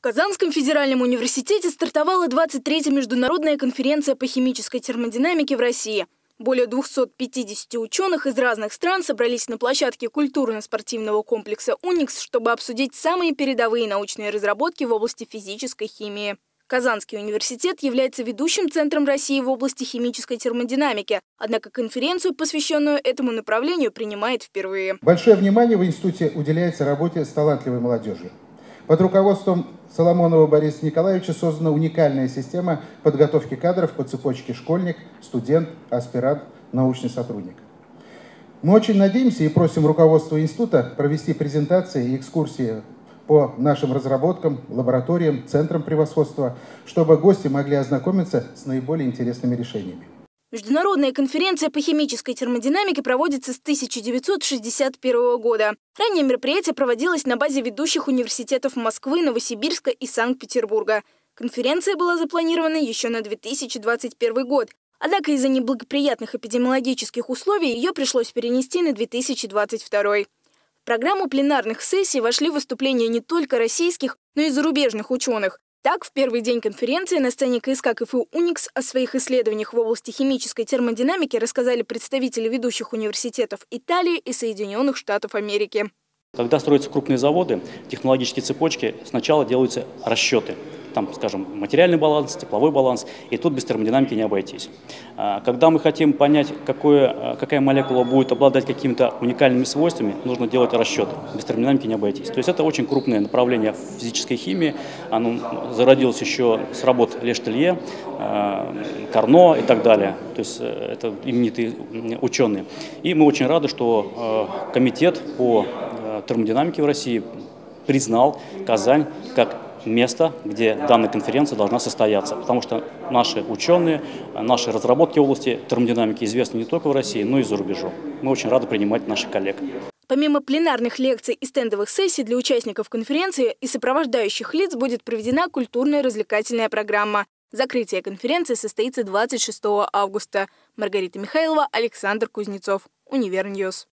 В Казанском федеральном университете стартовала 23-я международная конференция по химической термодинамике в России. Более 250 ученых из разных стран собрались на площадке культурно-спортивного комплекса «Уникс», чтобы обсудить самые передовые научные разработки в области физической химии. Казанский университет является ведущим центром России в области химической термодинамики, однако конференцию, посвященную этому направлению, принимает впервые. Большое внимание в институте уделяется работе с талантливой молодежью. Под руководством Соломонова Бориса Николаевича создана уникальная система подготовки кадров по цепочке школьник, студент, аспирант, научный сотрудник. Мы очень надеемся и просим руководство института провести презентации и экскурсии по нашим разработкам, лабораториям, центрам превосходства, чтобы гости могли ознакомиться с наиболее интересными решениями. Международная конференция по химической термодинамике проводится с 1961 года. Ранее мероприятие проводилось на базе ведущих университетов Москвы, Новосибирска и Санкт-Петербурга. Конференция была запланирована еще на 2021 год. Однако из-за неблагоприятных эпидемиологических условий ее пришлось перенести на 2022. В программу пленарных сессий вошли выступления не только российских, но и зарубежных ученых. Так, в первый день конференции на сцене КСК КФУ «Уникс» о своих исследованиях в области химической термодинамики рассказали представители ведущих университетов Италии и Соединенных Штатов Америки. Когда строятся крупные заводы, технологические цепочки, сначала делаются расчеты – там, скажем, материальный баланс, тепловой баланс, и тут без термодинамики не обойтись. А, когда мы хотим понять, какое, а, какая молекула будет обладать какими-то уникальными свойствами, нужно делать расчеты. Без термодинамики не обойтись. То есть это очень крупное направление физической химии. Оно зародилось еще с работ Лештелье, а, Карно и так далее. То есть э, это именитые ученые. И мы очень рады, что комитет по термодинамике в России признал Казань как место, где данная конференция должна состояться. Потому что наши ученые, наши разработки в области термодинамики известны не только в России, но и за рубежом. Мы очень рады принимать наших коллег. Помимо пленарных лекций и стендовых сессий для участников конференции и сопровождающих лиц будет проведена культурная развлекательная программа. Закрытие конференции состоится 26 августа. Маргарита Михайлова, Александр Кузнецов. Univer News.